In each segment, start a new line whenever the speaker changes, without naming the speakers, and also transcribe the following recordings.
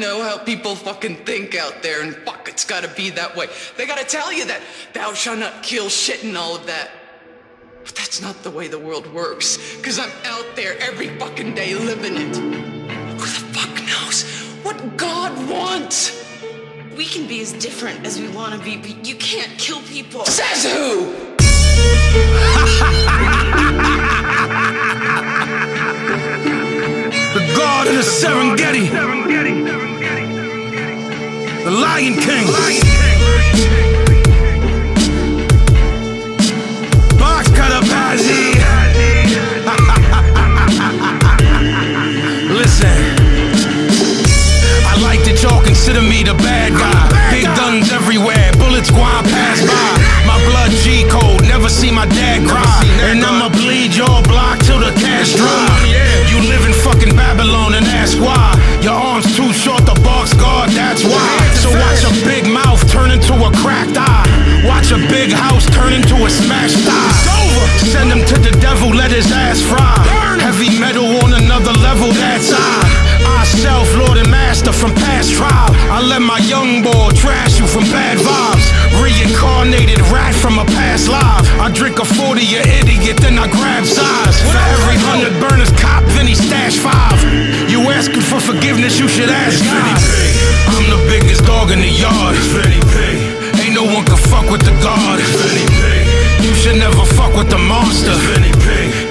know how people fucking think out there, and fuck, it's gotta be that way. They gotta tell you that thou shalt not kill shit and all of that. But that's not the way the world works, cause I'm out there every fucking day living it. Who the fuck knows what God wants?
We can be as different as we want to be, but you can't kill people.
Says who?
God of the Serengeti. The Lion King. Box cutter Pazzi. Listen. I like that y'all consider me the bad guy. Big guns everywhere, bullets going past by. My blood G code, never see my dad house turn into a smashed thigh. Send him to the devil, let his ass fry. Heavy metal on another level, that's I. I self, Lord and Master from past trial. I let my young boy trash you from bad vibes. Reincarnated rat from a past life. I drink a 40, you idiot, then I grab size. For every hundred burners cop, then he stash five. You asking for forgiveness, you should ask God. With the monster.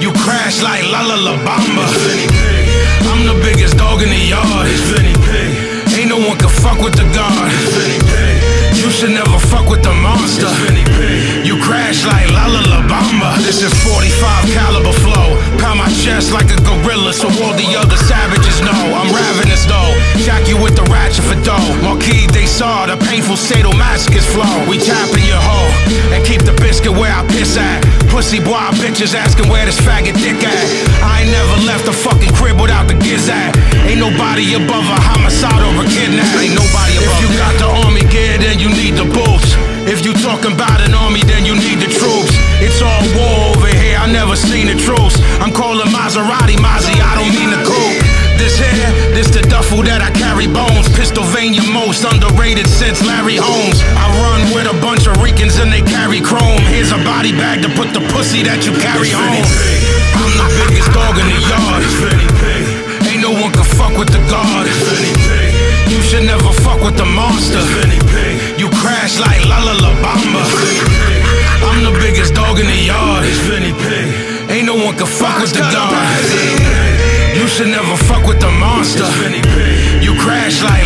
You crash like La La La Bamba. I'm the biggest dog in the yard. Ain't no one can fuck with the God. You should never fuck with the monster. You crash like La La La Bamba. This is 45 caliber flow. Pound my chest like a gorilla, so all the other savages know I'm ravenous though. Jack you with the ratchet for dough. Marquis de Sade the painful sadomasochist flow. We tapping your hoe and keep the biscuit where I piss at. Pussy boy bitches asking where this faggot dick at. I ain't never left the fucking crib without the giz at. Ain't nobody above a homicide or a kidnap. Ain't nobody above If you got the army gear, then you need the boots. If you talking about an army, then you need the troops. It's all war over here, I never seen the truce. I'm calling Maserati, Mazzy, I don't mean the coupe. This here, this the duffel that I carry bones. Pennsylvania most underrated since Larry Holmes. I run carry chrome. Here's a body bag to put the pussy that you carry home. I'm the biggest dog in the yard. Ain't no one can fuck with the God. You should never fuck with the monster. You crash like La La La Bamba. I'm the biggest dog in the yard. Ain't no one can fuck with the God. You should never fuck with the monster. You crash like